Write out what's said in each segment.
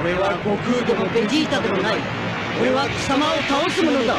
俺は悟空でもベジータでもない。俺は貴様を倒すものだ。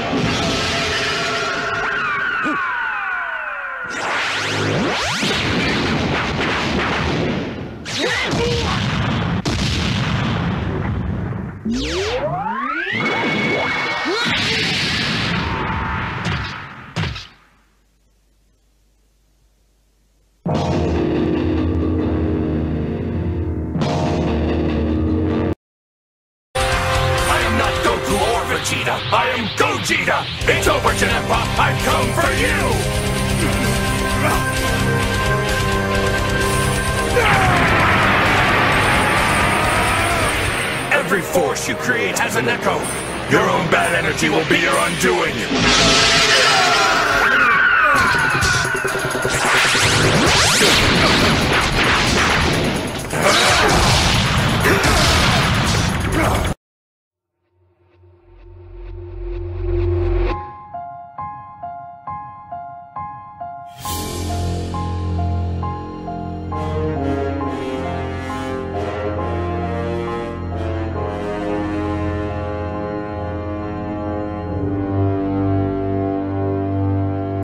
Or Vegeta. I am Gogeta. It's over, Janemba. I've come for you. Every force you create has an echo. Your own bad energy will be your undoing.